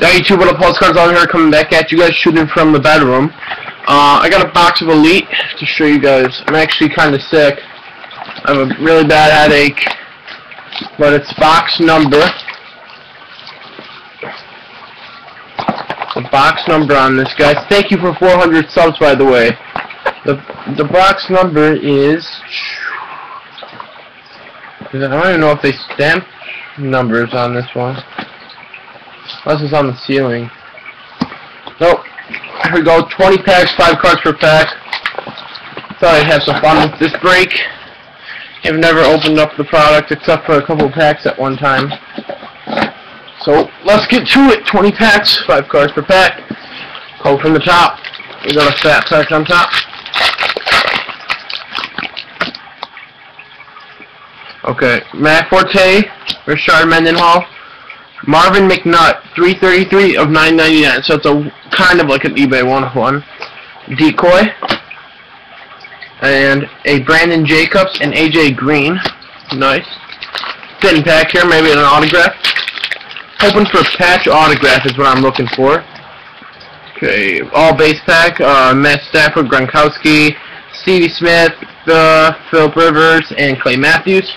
Got YouTube little postcards on here coming back at you guys, shooting from the bedroom. Uh, I got a box of Elite to show you guys. I'm actually kind of sick. I have a really bad headache, but it's box number. The box number on this, guys. Thank you for 400 subs, by the way. The the box number is. I don't even know if they stamp numbers on this one. Unless it's on the ceiling. Nope. Here we go. 20 packs, 5 cards per pack. Thought I'd have some fun with this break. I've never opened up the product except for a couple packs at one time. So, let's get to it. 20 packs, 5 cards per pack. Go from the top. We got a fat pack on top. Okay, Matt Forte, Rashard Mendenhall, Marvin McNutt, 333 of 999. So it's a kind of like an eBay one-of-one. Decoy. And a Brandon Jacobs and AJ Green. Nice. Thin pack here, maybe an autograph. Hoping for a patch autograph is what I'm looking for. Okay, all base pack. Uh, Matt Stafford, Gronkowski, Stevie Smith, uh, Philip Rivers, and Clay Matthews.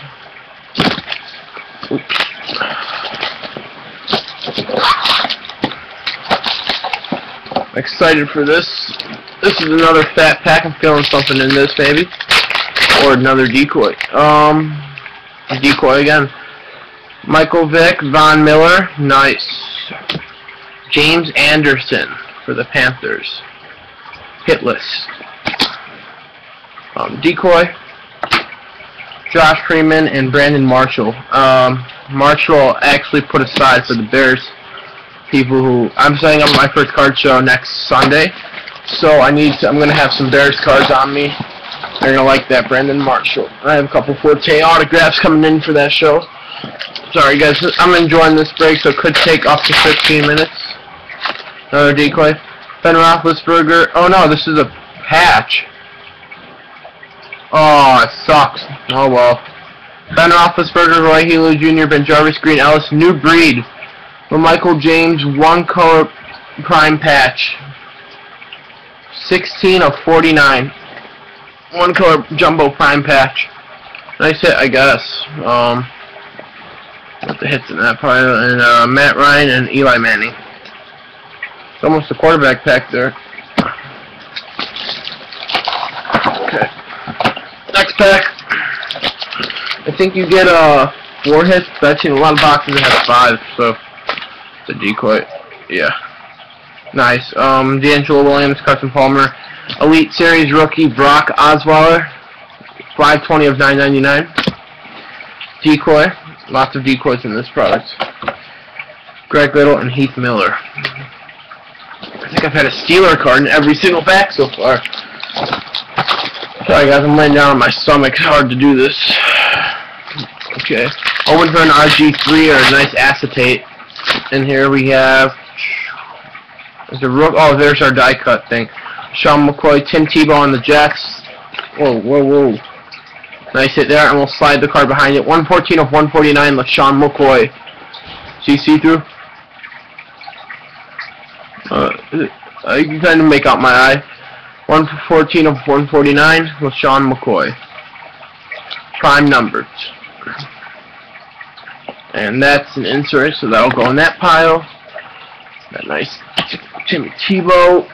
Oops. Excited for this. This is another fat pack. I'm feeling something in this, maybe. Or another decoy. Um, decoy again. Michael Vick, Von Miller, nice. James Anderson for the Panthers. Hitless. Um, decoy. Josh Freeman and Brandon Marshall. Um, Marshall actually put aside for the Bears people who I'm setting up my first card show next Sunday, so I need to, I'm gonna have some Bears cards on me. They're gonna like that Brandon Marshall. I have a couple Forte autographs coming in for that show. Sorry guys, I'm enjoying this break, so it could take up to 15 minutes. Another decoy. Ben Roethlisberger. Oh no, this is a patch. Oh, it sucks. Oh well. Ben Roethlisberger, Roy Helu Jr., BenJarvus, Green Ellis, New Breed. LaMichael James one color prime patch. 16 of 49. One color jumbo prime patch. Nice hit, I guess. Um, what the hits in that pile? And uh, Matt Ryan and Eli Manning. It's almost a quarterback pack there. Okay. Pack. I think you get uh four hits, but I've seen a lot of boxes that have five, so the decoy. Yeah. Nice. Um, DeAngelo Williams, Carson Palmer, Elite Series rookie Brock Osweiler, 520 of 999. Decoy. Lots of decoys in this product. Greg Little and Heath Miller. I think I've had a Steeler card in every single pack so far. Sorry guys, I'm laying down on my stomach. It's hard to do this. Okay. Open for an RG3 or a nice acetate. And here we have the rook. Oh, there's our die cut thing. Sean McCoy, Tim Tebow on the Jets. Whoa, whoa, whoa. Nice hit there, and we'll slide the card behind it. 114 of 149, Sean McCoy. See see-through? Uh, I can kind of make out my eye. 114 of 149, Sean McCoy. Prime numbers. And that's an insert, so that'll go in that pile. That nice Timmy Tebow.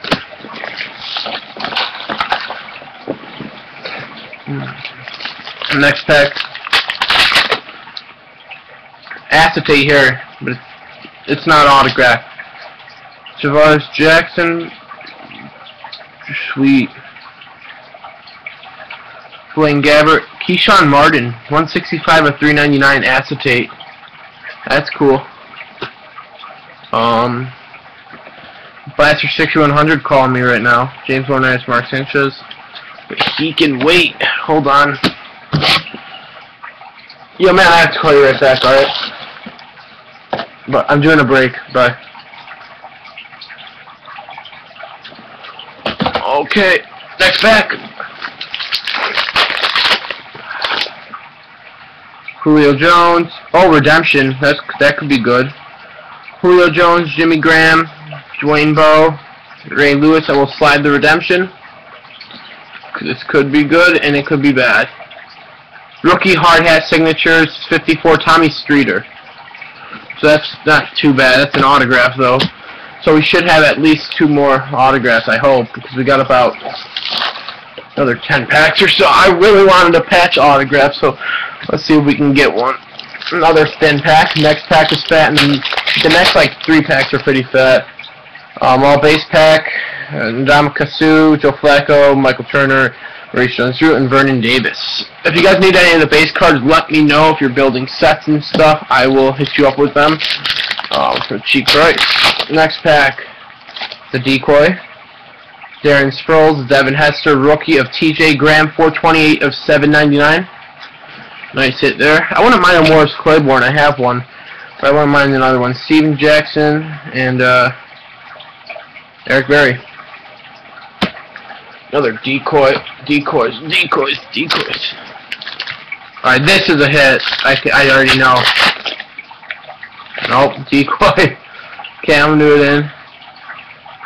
Next pack. Acetate here, but it's, not autographed. Javarius Jackson. Sweet. Blaine Gabbert. Keshawn Martin. 165 of 399 acetate. That's cool. Um, Blaster 6100 calling me right now. James Warner, Mark Sanchez. But he can wait. Hold on. Yo, man, I have to call you right back, alright? But I'm doing a break. Bye. Okay, next back. Julio Jones. Oh, redemption. That's that could be good. Julio Jones, Jimmy Graham, Dwayne Bowe, Ray Lewis. I will slide the redemption. This could be good and it could be bad. Rookie hard hat signatures 54 Tommy Streeter. So that's not too bad. That's an autograph though. So we should have at least two more autographs, I hope, because we got about another 10 packs or so. I really wanted a patch autograph, so let's see if we can get one. Another thin pack. Next pack is fat, and the next like three packs are pretty fat. Um, all base pack. Ndamukong Suh, Joe Flacco, Michael Turner, Maurice Jones-Drew, and Vernon Davis. If you guys need any of the base cards, let me know. If you're building sets and stuff, I will hit you up with them um, for cheap price. Next pack, the decoy. Darren Sproles, Devin Hester, rookie of TJ Graham, 428 of 799. Nice hit there. I wouldn't mind a Morris Claiborne. I have one. But I wouldn't mind another one. Steven Jackson and uh, Eric Berry. Another decoy, decoys, decoys, decoys. Alright, this is a hit. I, I already know. Nope, decoy. Okay, I'm gonna do it in.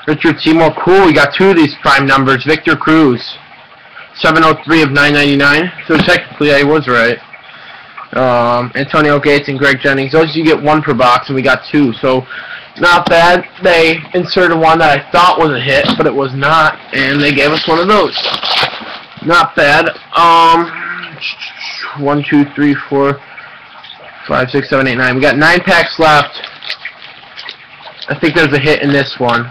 Richard Seymour, cool. We got two of these prime numbers. Victor Cruz, 703 of 999. So technically, I was right. Um, Antonio Gates and Greg Jennings. Those you get one per box, and we got two. So not bad. They inserted one that I thought was a hit, but it was not, and they gave us one of those. Not bad. Um, one, two, three, four, five, six, seven, eight, nine. We got nine packs left. I think there's a hit in this one.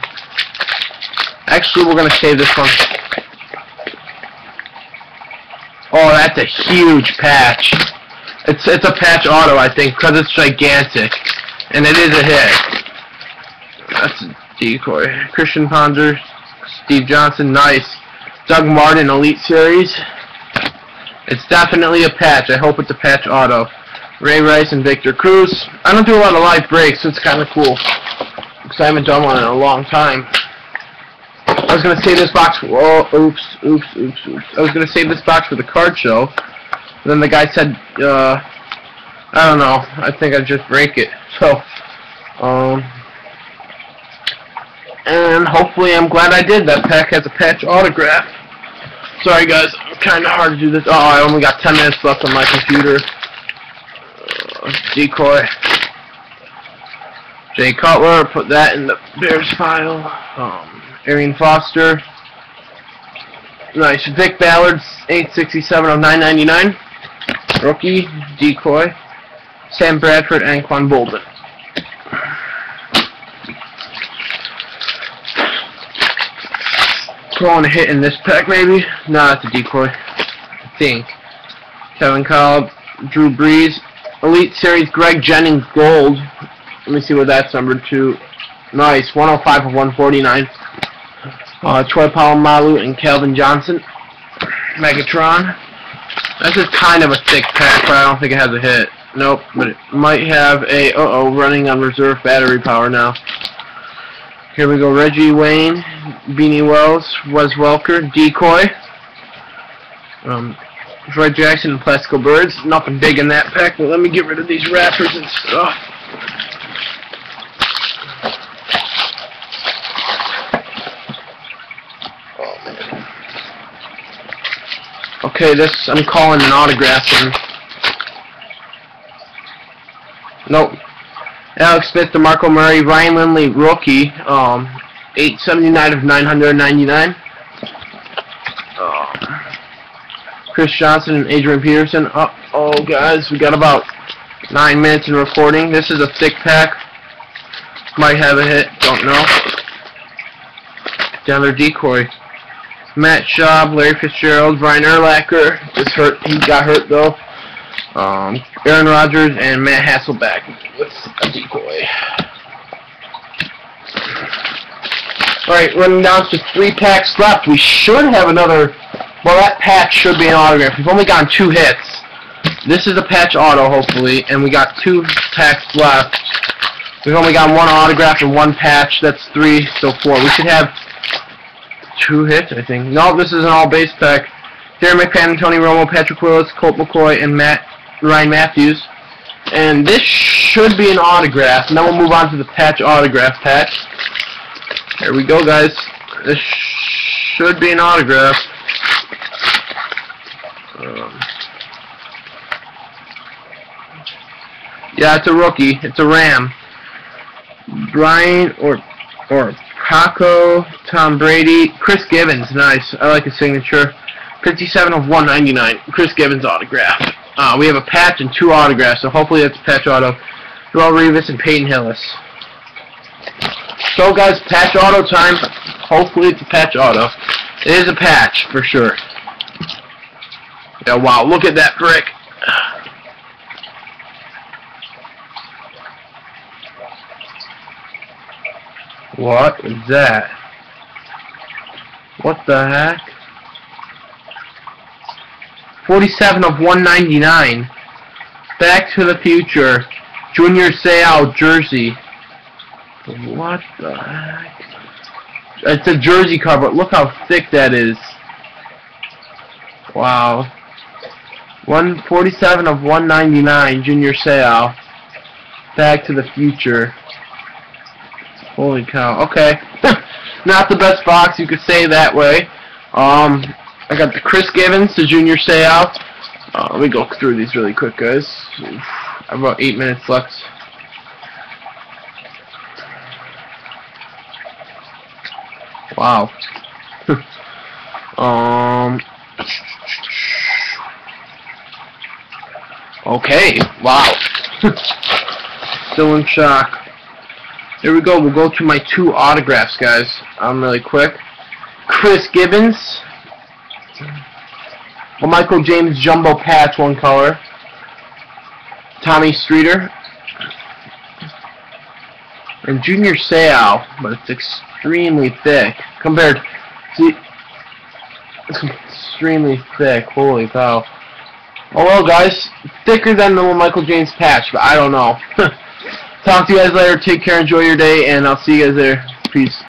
Actually, we're gonna save this one. Oh, that's a huge patch. It's it's a patch auto, I think, because it's gigantic, and it is a hit. That's a decoy. Christian Ponder, Steve Johnson, nice. Doug Martin, Elite Series. It's definitely a patch. I hope it's a patch auto. Ray Rice and Victor Cruz. I don't do a lot of live breaks, so it's kind of cool. Because I haven't done one in a long time. I was gonna save this box. For, oh, oops, oops, oops, oops. I was gonna save this box for the card show. then the guy said, uh, I don't know. I think I'd just break it. So, um, and hopefully I'm glad I did. That pack has a patch autograph. Sorry guys, it's kind of hard to do this. Oh, I only got 10 minutes left on my computer. Decoy. Jay Cutler, put that in the Bears file. Um, Arian Foster. Nice. Vick Ballard, 867 of 999. Rookie, decoy. Sam Bradford, and Quan Boldin. throwing a hit in this pack, maybe? No, it's a decoy. I think. Kevin Kolb, Drew Brees, Elite Series, Greg Jennings Gold. Let me see what that's numbered to. Nice, 105 of 149. Uh, Troy Polamalu and Calvin Johnson. Megatron. This is kind of a thick pack, but I don't think it has a hit. Nope, but it might have a, uh-oh, running on reserve battery power now. Here we go, Reggie Wayne, Beanie Wells, Wes Welker, Decoy, um, Fred Jackson, and Plaxico Burress. Nothing big in that pack, but let me get rid of these wrappers and stuff. Okay, this I'm calling an autograph. Nope, Alex Smith, DeMarco Murray, Ryan Lindley, rookie, um, 879 of 999. Uh, Chris Johnson and Adrian Peterson. Uh oh, guys, we got about nine minutes in recording. This is a thick pack. Might have a hit, don't know. Down decoy. Matt Schaub, Larry Fitzgerald, Brian Urlacher. Just hurt. He got hurt though. Um, Aaron Rodgers and Matt Hasselbeck with a decoy. Alright, running down to three packs left. We should have another... Well, that patch should be an autograph. We've only gotten two hits. This is a patch auto, hopefully, and we got two packs left. We've only got one autograph and one patch. That's three, so four. We should have two hits, I think. No, this is an all-base pack. Darren McFadden, Tony Romo, Patrick Willis, Colt McCoy, and Matt Ryan Matthews. And this should be an autograph. And then we'll move on to the patch autograph patch. Here we go, guys. This should be an autograph. Um, yeah, it's a rookie. It's a Ram. Brian or or Paco, Tom Brady, Chris Givens. Nice. I like his signature. 57 of 199. Chris Givens autograph. Uh, we have a patch and two autographs, so hopefully that's a patch auto. Joel Revis and Peyton Hillis. So guys, patch auto time. Hopefully it's a patch auto. It is a patch, for sure. Yeah, wow, look at that brick. What is that? What the heck? 47 of 199. Back to the Future. Junior Seau jersey. What the heck? It's a jersey cover. Look how thick that is. Wow. 147 of 199, Junior Seau. Back to the Future. Holy cow. Okay. Not the best box, you could say that way. Um, I got the Chris Givens, the Junior Seau. Uh, let me go through these really quick, guys. Have about eight minutes left. Wow. um. Okay. Wow. Still in shock. There we go. We'll go to my two autographs, guys. I'm um, really quick. Chris Givens. A Michael James Jumbo Patch, one color. Tommy Streeter. And Junior Seau, but it's extremely thick. Compared, see, it's extremely thick. Holy cow. Oh well, guys, thicker than the Michael James patch, but I don't know. Talk to you guys later. Take care. Enjoy your day, and I'll see you guys there. Peace.